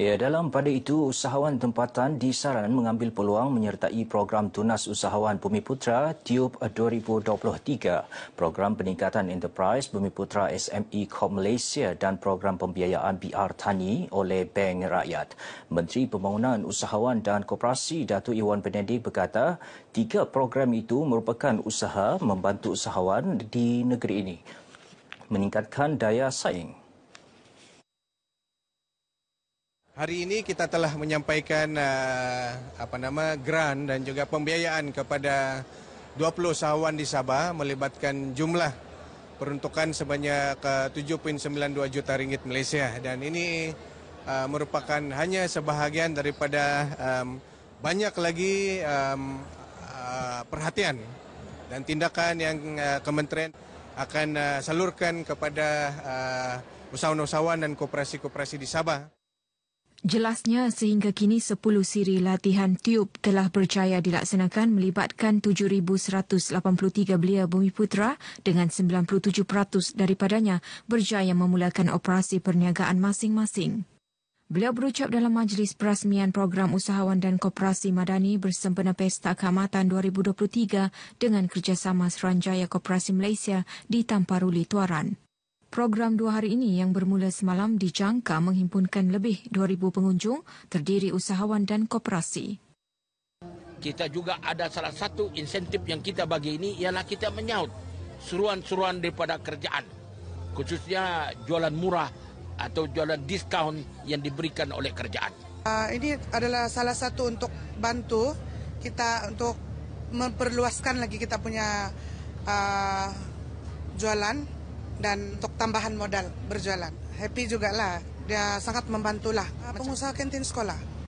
Ya, dalam pada itu, usahawan tempatan disaran mengambil peluang menyertai program Tunas Usahawan Bumi Putra TIUP 2023, program peningkatan enterprise Bumi Putra SME Corp Malaysia dan program pembiayaan BR Tani oleh Bank Rakyat. Menteri Pembangunan Usahawan dan Koperasi Datuk Iwan Benedik berkata, tiga program itu merupakan usaha membantu usahawan di negeri ini meningkatkan daya saing. Hari ini kita telah menyampaikan uh, apa nama grant dan juga pembiayaan kepada 20 usahawan di Sabah melibatkan jumlah peruntukan sebanyak uh, 7.92 juta ringgit Malaysia dan ini uh, merupakan hanya sebahagian daripada banyak lagi perhatian dan tindakan yang kementerian akan salurkan kepada usahawan-usahawan dan koperasi-koperasi di Sabah. Jelasnya sehingga kini 10 siri latihan tiup telah berjaya dilaksanakan melibatkan 7,183 belia bumi putra dengan 97% daripadanya berjaya memulakan operasi perniagaan masing-masing. Beliau berucap dalam majlis perasmian program usahawan dan koperasi madani bersempena Pesta Keamatan 2023 dengan kerjasama Seranjaya Koperasi Malaysia di Tamparuli, Tuaran. Program dua hari ini yang bermula semalam dijangka menghimpunkan lebih 2,000 pengunjung terdiri usahawan dan koperasi. Kita juga ada salah satu insentif yang kita bagi ini ialah kita menyaut seruan-seruan daripada kerjaan. Khususnya jualan murah atau jualan diskaun yang diberikan oleh kerjaan. Uh, ini adalah salah satu untuk bantu kita untuk memperluaskan lagi kita punya uh, jualan dan untuk tambahan modal berjualan. Happy juga lah, dia sangat membantulah pengusaha kantin sekolah.